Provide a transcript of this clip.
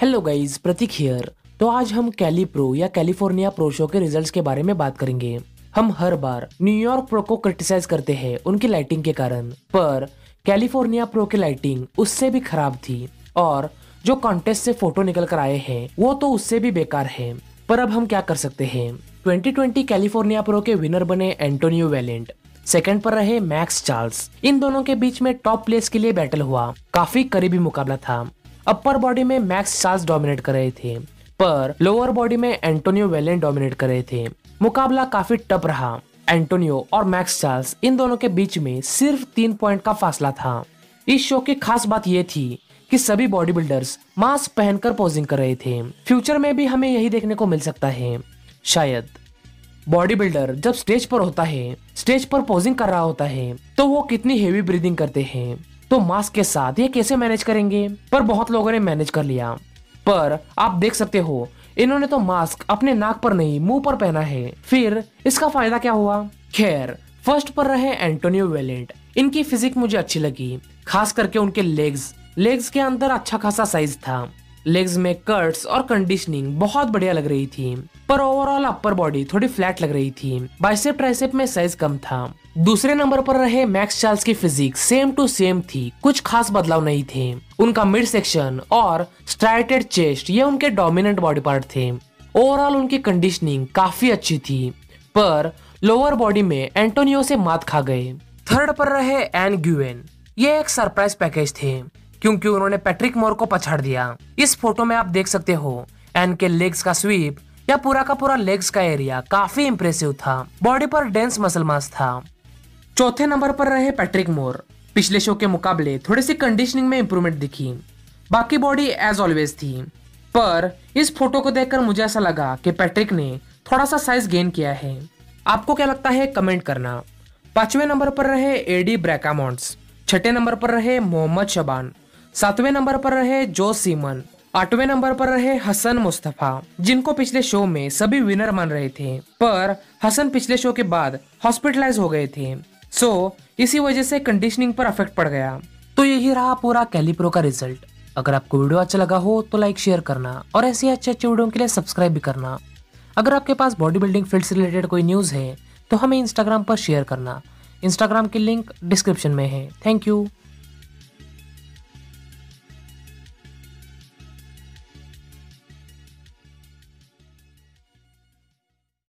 Hello guys Prateek here तो आज हम कैली प्रो या कैलिफ़ोर्निया प्रो शो के रिजल्ट्स के बारे में बात करेंगे। हम हर बार न्यूयॉर्क प्रो को क्रिटिसाइज करते हैं उनकी लाइटिंग के कारण। पर कैलिफ़ोर्निया प्रो की लाइटिंग उससे भी खराब थी। और जो कॉन्टेस्ट से फ़ोटो निकल कर आए हैं, वो तो उससे भी बेकार है। पर अब हम क्या कर सकते हैं? 2020 कैलिफ़ोर्निया प्रो के विनर बने एंटोनियो वेलेंट सेकंड पर रहे मैक्स चार्ल्स इन दोनों के बीच में टॉप प्लेस के लिए बैटल हुआ। काफ़ी करीबी मुकाबला था। अपर बॉडी में मैक्स चार्ल्स डोमिनेट कर रहे थे, पर लोअर बॉडी में एंटोनियो वेलेंट डोमिनेट कर रहे थे। मुकाबला काफ़ी टफ रहा। एंटोनियो और मैक्स चार्ल्स इन दोनों के बीच में सिर्फ़ तीन पॉइंट का फासला था। इस शो की खास बात यह थी कि सभी बॉडी बिल्डर्स मास्क पहनकर पोजिंग कर रहे थे। फ्यूचर में भी हमें यही देखने को मिल सकता है। शायद बॉडी बिल्डर जब स्टेज पर होता है स्टेज पर पोजिंग कर रहा होता है तो वो कितनी हेवी ब्रीदिंग करते हैं। तो मास्क के साथ ये कैसे मैनेज करेंगे? पर बहुत लोगों ने मैनेज कर लिया। पर आप देख सकते हो, इन्होंने तो मास्क अपने नाक पर नहीं, मुँह पर पहना है। फिर इसका फ़ायदा क्या हुआ? खैर फ़र्स्ट पर रहे एंटोनियो वेलेंट इनकी फिजिक मुझे अच्छी लगी, खास करके उनके लेग्स लेग्स के अंदर अच्छा खासा साइज़ था। लेग्स में कट्स और कंडीशनिंग बहुत बढ़िया लग रही थी। पर ओवरऑल अपर बॉडी थोड़ी फ्लैट लग रही थी। बाइसेप ट्राइसेप में साइज़ कम था। दूसरे नंबर पर रहे मैक्स चार्ल्स की फिजिक सेम टू सेम थी। कुछ खास बदलाव नहीं थे। उनका मिड सेक्शन और स्ट्राइटेड चेस्ट ये उनके डोमिनेंट बॉडी पार्ट थे। ओवरऑल उनकी कंडीशनिंग काफ़ी अच्छी थी। पर लोअर बॉडी में एंटोनियो से मात खा गए। थर्ड पर रहे एन ग्यूएन ये एक सरप्राइज़ पैकेज थे, क्योंकि उन्होंने पैट्रिक मोर को पछाड़ दिया। इस फ़ोटो में आप देख सकते हो एन के लेग्स का स्वीप या पूरा का पूरा लेग्स का एरिया काफ़ी इंप्रेसिव था। बॉडी पर डेंस मसल मास था। चौथे नंबर पर रहे पैट्रिक मोर पिछले शो के मुकाबले थोड़ी सी कंडीशनिंग में इंप्रूवमेंट दिखी। बाकी बॉडी एज ऑलवेज थी। पर इस फ़ोटो को देखकर मुझे ऐसा लगा कि पैट्रिक ने थोड़ा सा साइज़ गेन किया है। आपको क्या लगता है कमेंट करना। पाँचवें नंबर पर रहे एडी ब्रैकामोन्ट्स छठे नंबर पर रहे मोहम्मद शबान। सातवें नंबर पर रहे जो सीमन आठवें नंबर पर रहे हसन मुस्तफ़ा, जिनको पिछले शो में सभी विनर मान रहे थे, पर हसन पिछले शो के बाद हॉस्पिटलाइज हो गए थे। सो इसी वजह से कंडीशनिंग पर अफेक्ट पड़ गया। तो यही रहा पूरा कैलीप्रो का रिज़ल्ट अगर आपको वीडियो अच्छा लगा हो तो लाइक शेयर करना और ऐसे अच्छे अच्छे वीडियो के लिए सब्सक्राइब भी करना। अगर आपके पास बॉडी बिल्डिंग फ़ील्ड से रिलेटेड कोई न्यूज़ है तो हमें इंस्टाग्राम पर शेयर करना। इंस्टाग्राम की लिंक डिस्क्रिप्शन में है। Thank you